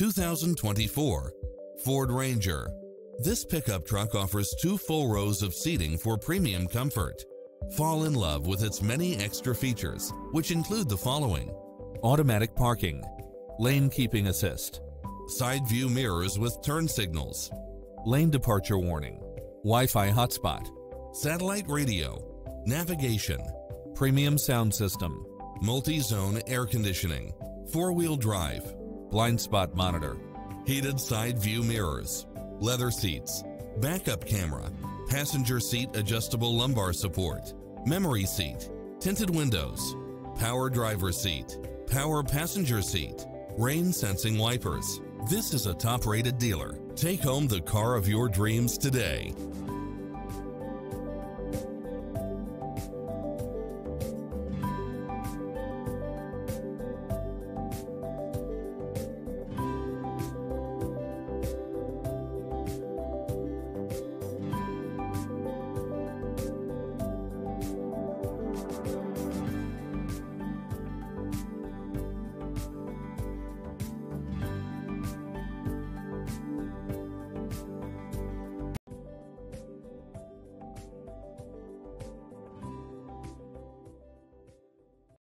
2024 Ford Ranger. This pickup truck offers two full rows of seating for premium comfort. Fall in love with its many extra features, which include the following. Automatic parking, lane keeping assist, side view mirrors with turn signals, lane departure warning, Wi-Fi hotspot, satellite radio, navigation, premium sound system, multi-zone air conditioning, four-wheel drive, blind spot monitor, heated side view mirrors, leather seats, backup camera, passenger seat adjustable lumbar support, memory seat, tinted windows, power driver seat, power passenger seat, rain sensing wipers. This is a top rated dealer. Take home the car of your dreams today.